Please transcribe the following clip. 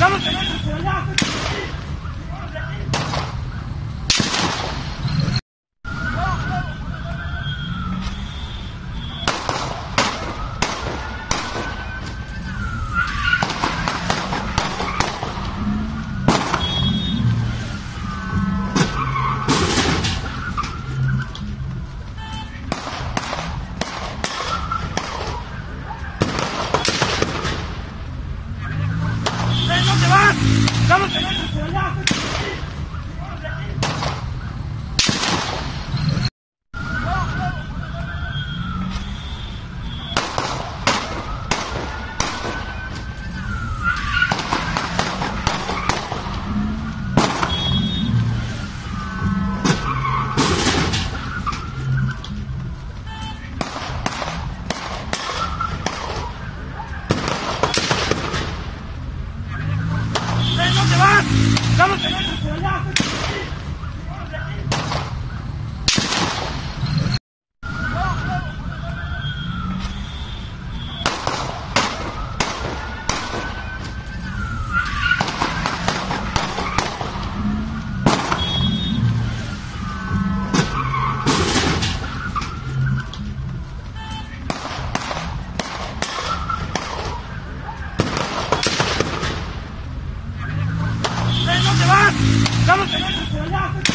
咱们咱们。怎么怎么样咱们下咱们给们说一